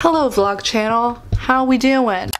Hello vlog channel, how we doing?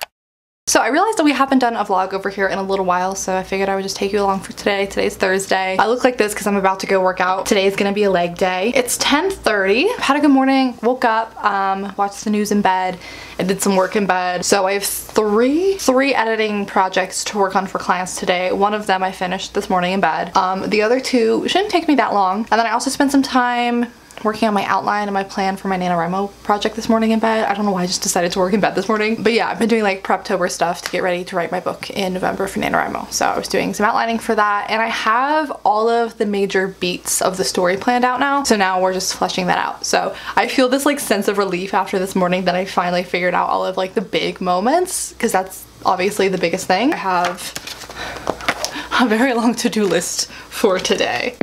So I realized that we haven't done a vlog over here in a little while, so I figured I would just take you along for today. Today's Thursday. I look like this because I'm about to go work out. Today is gonna be a leg day. It's 10.30. Had a good morning, woke up, um, watched the news in bed, and did some work in bed. So I have three, three editing projects to work on for clients today. One of them I finished this morning in bed. Um, the other two shouldn't take me that long. And then I also spent some time working on my outline and my plan for my NaNoWriMo project this morning in bed. I don't know why I just decided to work in bed this morning. But yeah, I've been doing like Preptober stuff to get ready to write my book in November for NaNoWriMo. So I was doing some outlining for that and I have all of the major beats of the story planned out now. So now we're just fleshing that out. So I feel this like sense of relief after this morning that I finally figured out all of like the big moments because that's obviously the biggest thing. I have a very long to-do list for today.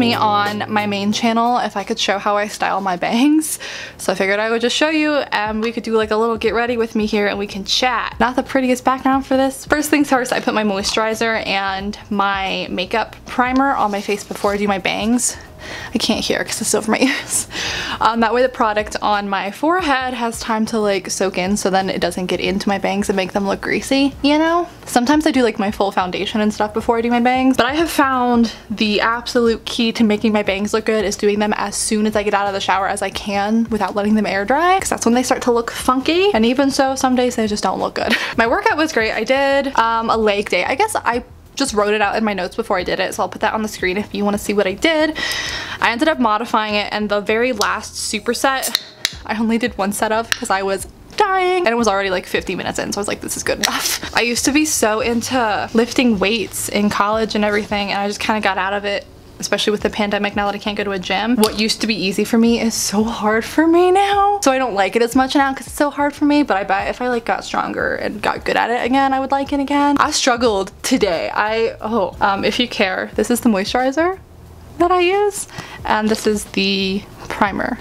Me on my main channel if I could show how I style my bangs. So I figured I would just show you and we could do like a little get ready with me here and we can chat. Not the prettiest background for this. First things first, I put my moisturizer and my makeup primer on my face before I do my bangs. I can't hear because it's over my ears. Um, that way the product on my forehead has time to like soak in so then it doesn't get into my bangs and make them look greasy, you know? Sometimes I do like my full foundation and stuff before I do my bangs, but I have found the absolute key to making my bangs look good is doing them as soon as I get out of the shower as I can without letting them air dry because that's when they start to look funky and even so some days they just don't look good. my workout was great. I did um, a leg day. I guess I just wrote it out in my notes before I did it, so I'll put that on the screen if you want to see what I did. I ended up modifying it, and the very last superset, I only did one set of because I was dying and it was already like 50 minutes in so I was like this is good enough. I used to be so into lifting weights in college and everything and I just kind of got out of it especially with the pandemic now that I can't go to a gym. What used to be easy for me is so hard for me now. So I don't like it as much now because it's so hard for me, but I bet if I like got stronger and got good at it again, I would like it again. I struggled today. I, oh, um, if you care, this is the moisturizer that I use and this is the primer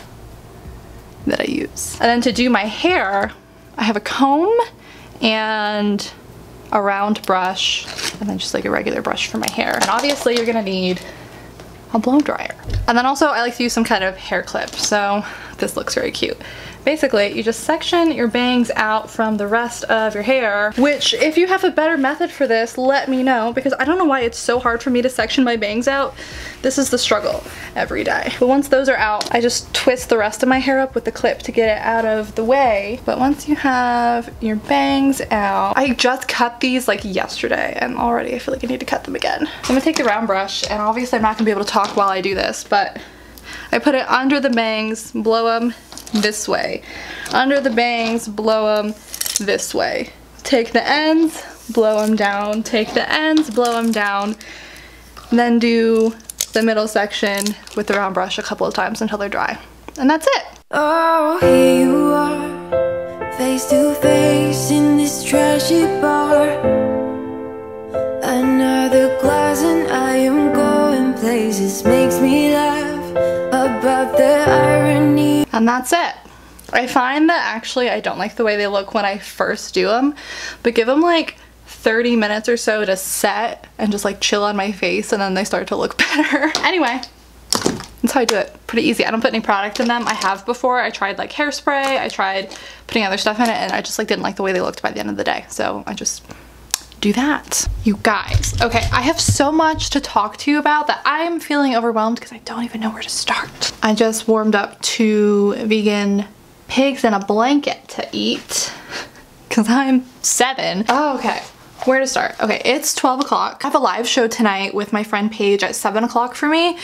that I use. And then to do my hair, I have a comb and a round brush and then just like a regular brush for my hair. And obviously you're gonna need a blow dryer. And then also I like to use some kind of hair clip, so this looks very cute. Basically, you just section your bangs out from the rest of your hair, which if you have a better method for this, let me know because I don't know why it's so hard for me to section my bangs out. This is the struggle every day. But once those are out, I just twist the rest of my hair up with the clip to get it out of the way. But once you have your bangs out, I just cut these like yesterday and already I feel like I need to cut them again. I'm gonna take the round brush and obviously I'm not gonna be able to talk while I do this, but I put it under the bangs, blow them this way. Under the bangs, blow them this way. Take the ends, blow them down. Take the ends, blow them down. Then do the middle section with the round brush a couple of times until they're dry. And that's it. Oh, here you are, face to face in this trashy bar. Another glass and I am going places, makes me laugh about the irony. And that's it. I find that actually I don't like the way they look when I first do them, but give them like 30 minutes or so to set and just like chill on my face and then they start to look better. anyway, that's how I do it. Pretty easy. I don't put any product in them. I have before. I tried like hairspray. I tried putting other stuff in it and I just like didn't like the way they looked by the end of the day. So I just do that. You guys, okay, I have so much to talk to you about that I'm feeling overwhelmed because I don't even know where to start. I just warmed up two vegan pigs in a blanket to eat because I'm seven. Oh, okay. Where to start? Okay, it's 12 o'clock. I have a live show tonight with my friend Paige at 7 o'clock for me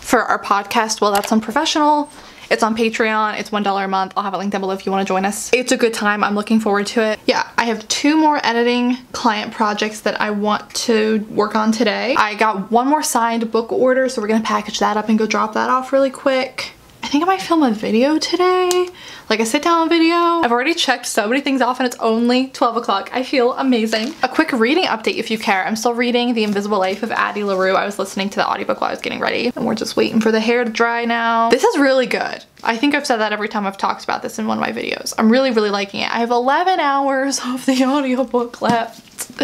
for our podcast. Well, that's unprofessional. It's on Patreon. It's $1 a month. I'll have a link down below if you want to join us. It's a good time. I'm looking forward to it. Yeah, I have two more editing client projects that I want to work on today. I got one more signed book order, so we're going to package that up and go drop that off really quick. I think I might film a video today. Like a sit down video. I've already checked so many things off and it's only 12 o'clock. I feel amazing. A quick reading update if you care. I'm still reading The Invisible Life of Addie LaRue. I was listening to the audiobook while I was getting ready and we're just waiting for the hair to dry now. This is really good. I think I've said that every time I've talked about this in one of my videos. I'm really, really liking it. I have 11 hours of the audiobook left.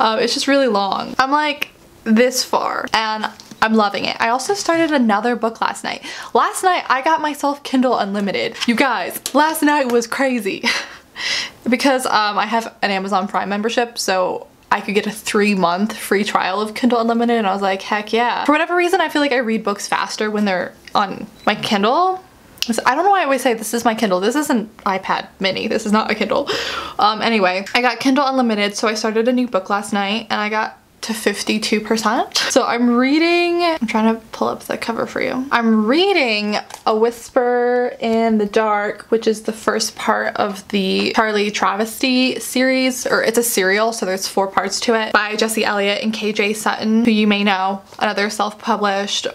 Um, it's just really long. I'm like this far and I'm loving it. I also started another book last night. Last night I got myself Kindle Unlimited. You guys, last night was crazy because um, I have an Amazon Prime membership so I could get a three month free trial of Kindle Unlimited and I was like, heck yeah. For whatever reason, I feel like I read books faster when they're on my Kindle. I don't know why I always say this is my Kindle. This is an iPad mini. This is not a Kindle. Um, anyway, I got Kindle Unlimited, so I started a new book last night and I got to 52%. So I'm reading, I'm trying to pull up the cover for you. I'm reading A Whisper in the Dark, which is the first part of the Charlie Travesty series, or it's a serial, so there's four parts to it, by Jesse Elliott and KJ Sutton, who you may know, another self-published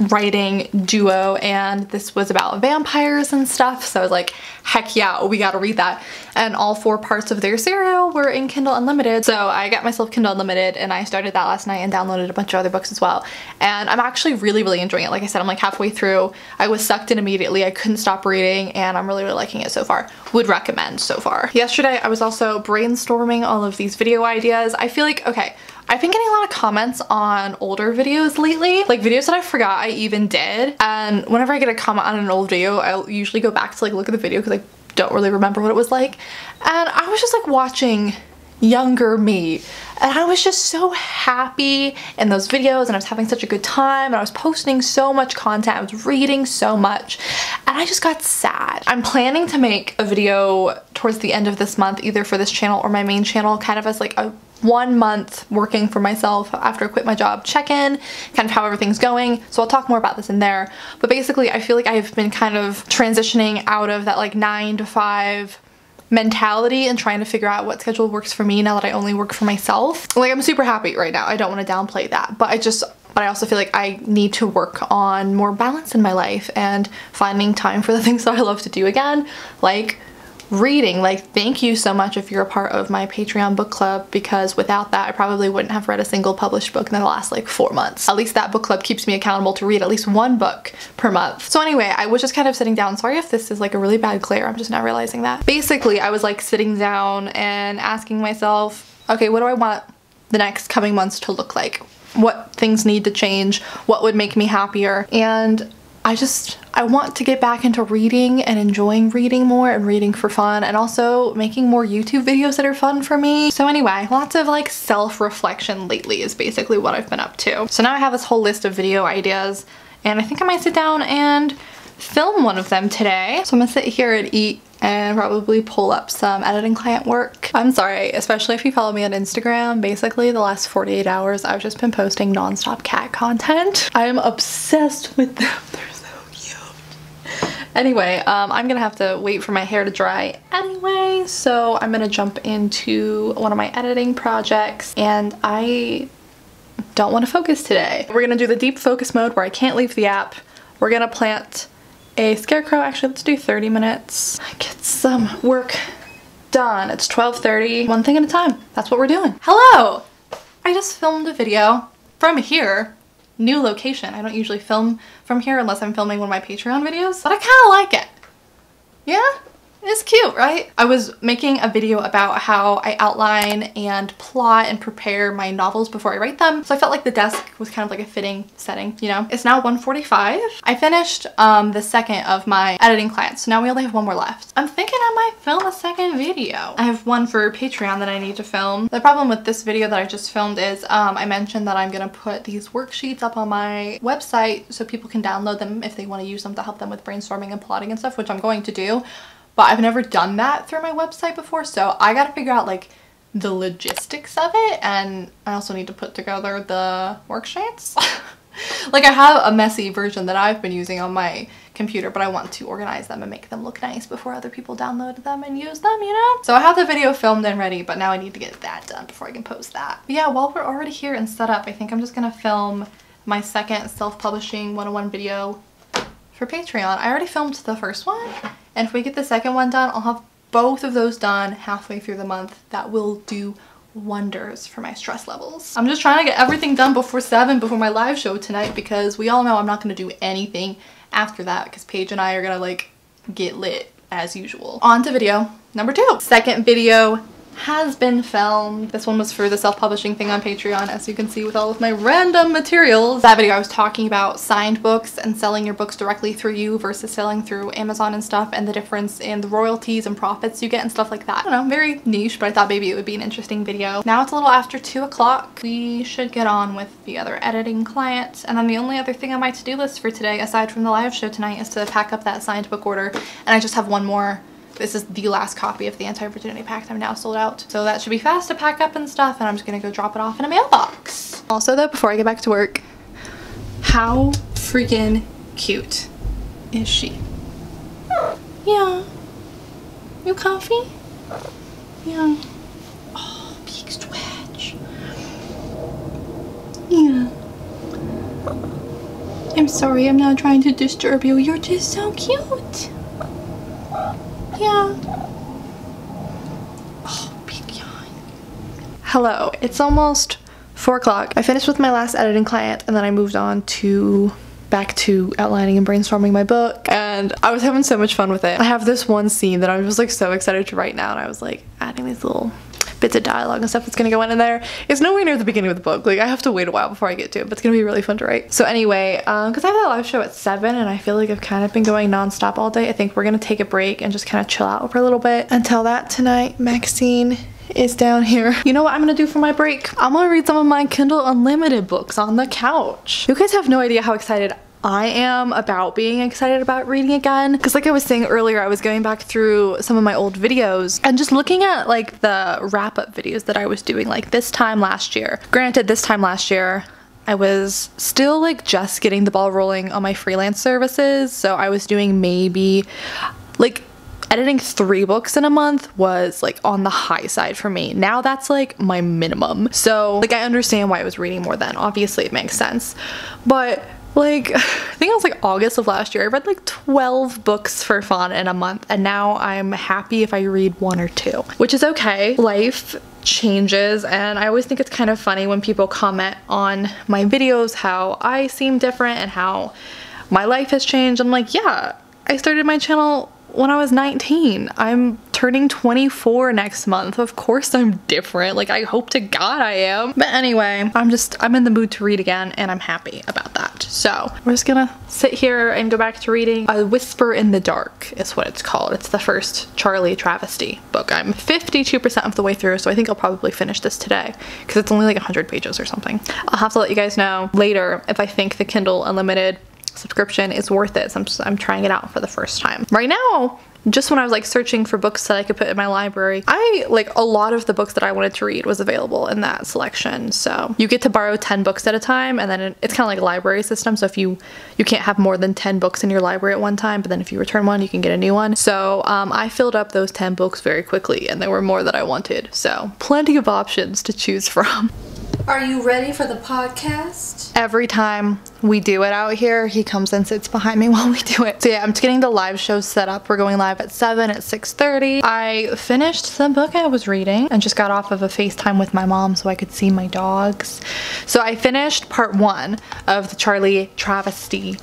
writing duo and this was about vampires and stuff. So I was like heck yeah we gotta read that. And all four parts of their serial were in Kindle Unlimited. So I got myself Kindle Unlimited and I started that last night and downloaded a bunch of other books as well. And I'm actually really really enjoying it. Like I said I'm like halfway through. I was sucked in immediately. I couldn't stop reading and I'm really really liking it so far. Would recommend so far. Yesterday I was also brainstorming all of these video ideas. I feel like okay I've been getting a lot of comments on older videos lately, like videos that I forgot I even did. And whenever I get a comment on an old video, I'll usually go back to like look at the video because I don't really remember what it was like. And I was just like watching younger me and I was just so happy in those videos and I was having such a good time and I was posting so much content I was reading so much and I just got sad I'm planning to make a video towards the end of this month either for this channel or my main channel kind of as like a one month working for myself after I quit my job check-in, kind of how everything's going. So I'll talk more about this in there. But basically I feel like I've been kind of transitioning out of that like nine to five mentality and trying to figure out what schedule works for me now that I only work for myself. Like I'm super happy right now. I don't want to downplay that, but I just but I also feel like I need to work on more balance in my life and finding time for the things that I love to do again, like reading. Like, thank you so much if you're a part of my Patreon book club because without that, I probably wouldn't have read a single published book in the last like four months. At least that book club keeps me accountable to read at least one book per month. So anyway, I was just kind of sitting down. Sorry if this is like a really bad glare. I'm just not realizing that. Basically, I was like sitting down and asking myself, okay, what do I want the next coming months to look like? What things need to change? What would make me happier? And I just, I want to get back into reading and enjoying reading more and reading for fun and also making more YouTube videos that are fun for me. So anyway, lots of like self-reflection lately is basically what I've been up to. So now I have this whole list of video ideas and I think I might sit down and film one of them today. So I'm gonna sit here and eat and probably pull up some editing client work. I'm sorry, especially if you follow me on Instagram, basically the last 48 hours I've just been posting nonstop cat content. I am obsessed with them. Anyway, um, I'm gonna have to wait for my hair to dry anyway, so I'm gonna jump into one of my editing projects and I don't want to focus today. We're gonna do the deep focus mode where I can't leave the app. We're gonna plant a scarecrow. Actually, let's do 30 minutes. Get some work done. It's 12.30. One thing at a time. That's what we're doing. Hello! I just filmed a video from here new location. I don't usually film from here unless I'm filming one of my Patreon videos, but I kind of like it. Yeah? It's cute, right? I was making a video about how I outline and plot and prepare my novels before I write them. So I felt like the desk was kind of like a fitting setting, you know? It's now 1.45. I finished um, the second of my editing clients, so now we only have one more left. I'm thinking I might film a second video. I have one for Patreon that I need to film. The problem with this video that I just filmed is um, I mentioned that I'm gonna put these worksheets up on my website so people can download them if they want to use them to help them with brainstorming and plotting and stuff, which I'm going to do but I've never done that through my website before so I gotta figure out like the logistics of it and I also need to put together the worksheets. like I have a messy version that I've been using on my computer but I want to organize them and make them look nice before other people download them and use them, you know? So I have the video filmed and ready but now I need to get that done before I can post that. But yeah, while we're already here and set up, I think I'm just gonna film my second self-publishing 101 video for Patreon. I already filmed the first one, and if we get the second one done, I'll have both of those done halfway through the month. That will do wonders for my stress levels. I'm just trying to get everything done before 7 before my live show tonight because we all know I'm not going to do anything after that because Paige and I are going to like get lit as usual. On to video number two. Second video has been filmed. This one was for the self-publishing thing on Patreon, as you can see with all of my random materials. That video I was talking about signed books and selling your books directly through you versus selling through Amazon and stuff and the difference in the royalties and profits you get and stuff like that. I don't know, very niche, but I thought maybe it would be an interesting video. Now it's a little after two o'clock. We should get on with the other editing client. And then the only other thing on my to-do list for today, aside from the live show tonight, is to pack up that signed book order. And I just have one more this is the last copy of the Anti-Virginity Pact. I'm now sold out. So that should be fast to pack up and stuff and I'm just gonna go drop it off in a mailbox. Also though, before I get back to work, how freaking cute is she? Hmm. Yeah. You comfy? Yeah. Oh. Yeah. I'm sorry, I'm not trying to disturb you. You're just so cute. Yeah. Oh, big yawn. Hello, it's almost four o'clock. I finished with my last editing client and then I moved on to back to outlining and brainstorming my book and I was having so much fun with it. I have this one scene that I'm just like so excited to write now and I was like adding these little bits of dialogue and stuff that's gonna go in there. It's nowhere near the beginning of the book. Like I have to wait a while before I get to it, but it's gonna be really fun to write. So anyway, um, cause I have that live show at seven and I feel like I've kind of been going nonstop all day. I think we're gonna take a break and just kind of chill out for a little bit until that tonight. Maxine is down here. You know what I'm gonna do for my break? I'm gonna read some of my Kindle Unlimited books on the couch. You guys have no idea how excited I am about being excited about reading again because like I was saying earlier I was going back through some of my old videos and just looking at like the wrap-up videos that I was doing like this time last year. Granted this time last year I was still like just getting the ball rolling on my freelance services so I was doing maybe like editing three books in a month was like on the high side for me. Now that's like my minimum. So like I understand why I was reading more then. Obviously it makes sense. But like I think it was like August of last year I read like 12 books for fun in a month and now I'm happy if I read one or two. Which is okay. Life changes and I always think it's kind of funny when people comment on my videos how I seem different and how my life has changed. I'm like yeah I started my channel when I was 19. I'm turning 24 next month. Of course I'm different. Like I hope to God I am. But anyway, I'm just, I'm in the mood to read again and I'm happy about that. So we're just gonna sit here and go back to reading A Whisper in the Dark is what it's called. It's the first Charlie Travesty book. I'm 52% of the way through so I think I'll probably finish this today because it's only like 100 pages or something. I'll have to let you guys know later if I think the Kindle Unlimited subscription is worth it. So I'm, trying it out for the first time. Right now, just when I was like searching for books that I could put in my library, I like a lot of the books that I wanted to read was available in that selection. So you get to borrow 10 books at a time and then it, it's kind of like a library system. So if you, you can't have more than 10 books in your library at one time, but then if you return one, you can get a new one. So um, I filled up those 10 books very quickly and there were more that I wanted. So plenty of options to choose from. Are you ready for the podcast? Every time we do it out here, he comes and sits behind me while we do it. So yeah, I'm just getting the live show set up. We're going live at 7 at 6.30. I finished the book I was reading and just got off of a FaceTime with my mom so I could see my dogs. So I finished part one of the Charlie Travesty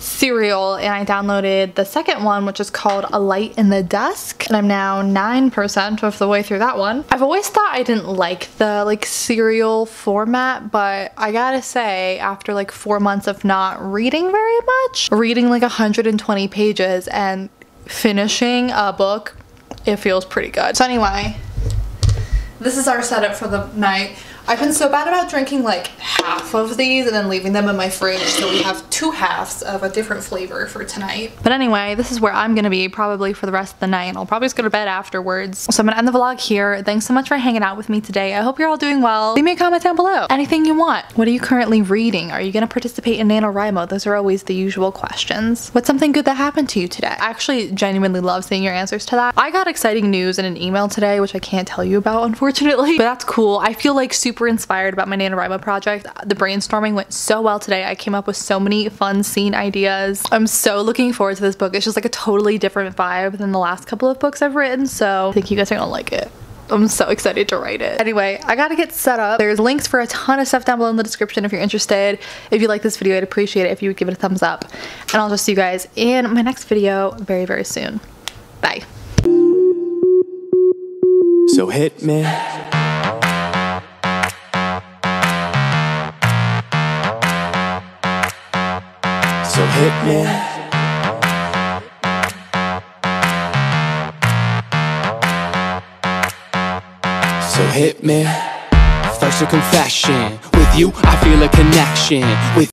serial and I downloaded the second one which is called A Light in the Dusk and I'm now 9% of the way through that one. I've always thought I didn't like the like serial format but I gotta say after like four months of not reading very much, reading like 120 pages and finishing a book, it feels pretty good. So anyway, this is our setup for the night. I've been so bad about drinking like half of these and then leaving them in my fridge so we have two halves of a different flavor for tonight. But anyway, this is where I'm gonna be probably for the rest of the night and I'll probably just go to bed afterwards. So I'm gonna end the vlog here. Thanks so much for hanging out with me today. I hope you're all doing well. Leave me a comment down below. Anything you want. What are you currently reading? Are you gonna participate in NaNoWriMo? Those are always the usual questions. What's something good that happened to you today? I actually genuinely love seeing your answers to that. I got exciting news in an email today which I can't tell you about unfortunately, but that's cool. I feel like super super inspired about my NaNoWriMo project. The brainstorming went so well today. I came up with so many fun scene ideas. I'm so looking forward to this book. It's just like a totally different vibe than the last couple of books I've written, so I think you guys are gonna like it. I'm so excited to write it. Anyway, I gotta get set up. There's links for a ton of stuff down below in the description if you're interested. If you like this video, I'd appreciate it if you would give it a thumbs up. And I'll just see you guys in my next video very, very soon. Bye. So hit me. So hit me. So hit me. First a confession. With you, I feel a connection. With